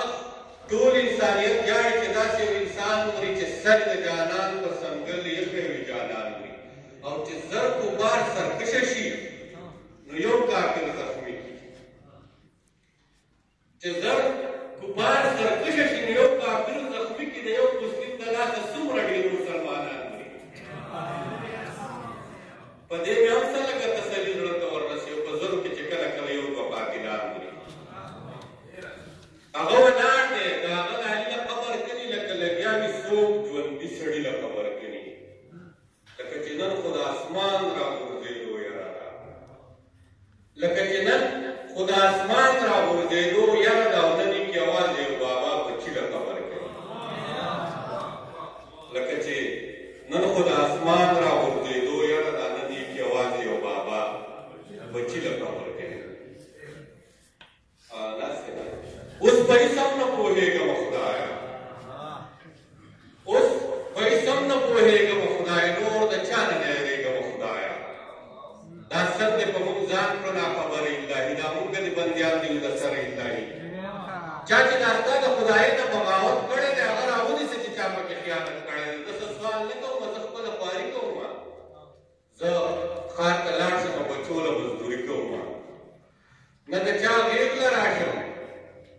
اخ ټول انسانیت جاړي چې داسې یو انسان ومري چې سر د جانان په سنګل یخه وي جانان وي او چې زر کو بار سرکشه شي نو یو قاتل زخمی کی چې زر کو بار سرکشه شي نو یو قاتل زخمی کی د یو مسلم د لاسه څومره ډیر مسلمانان په دې مې هم څه لږه تسلي زړه ته وررسي او په زرو کې چې کله کله یو دوه قاتلان مري هغه ولاړ دی د هغه د علي له قبر کلي لکه لګیا وي څوک ژوندي سړي له قبر کلي لکه چې نن خو د اسمان راغورځېدو یاره ده لکه چې نن خو د اسمان را غورځېدو یره دا ونه دي کې اواز یو بابا په چیله خبر کوي لکه چې نن خو د اسمان را غورځېدو یره دا نه دي کې اواز یو بابا په چیله خبر کوي اوس په هیڅ هم نه پوهېږم خدایه اوس په هیڅ هم نه پوهېږم خدایه نور د چا نه نه یېرېږم خدایه دا سر دې په موږ ځان کړو ناخبره الهي دا موږ دې بندیان دي د سره الهي چا چې دا ستا د خدای نه بغاوت کړی دی هغه راونیسه چې چا پکې خیانت کړی دی زه څه سوال نه کوم زه خپله خواري کوم زه ښار ته لاړ شم او بچو له مزدوري کوم نه د چا غېږ له راشم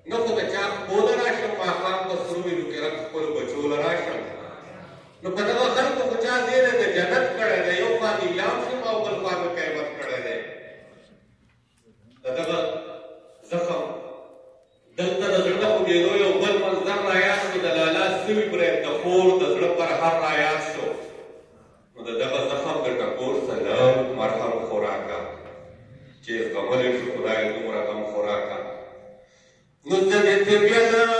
نه خو د چا پښو له راشم ماښام په سرو وینو کې رنګ خپلو بچو له راشم نو په دغه خلکو خو چا زیری د جنت کړی دی یو خوا نیلام شم او بل خوا مې قیمت کړی دی د دغه زخم دلته د زړه د خوږېدو یو بل منظر رایاد شو، د لالا سوي برېت د خور د زړه پرهر رایاد شو، نو د دغه زخم د ټکور څه لږ مرهم خوراکه چې یې زغملی شو، خدایه دومره غم خوراکه نو ځه دې تېر بیا نه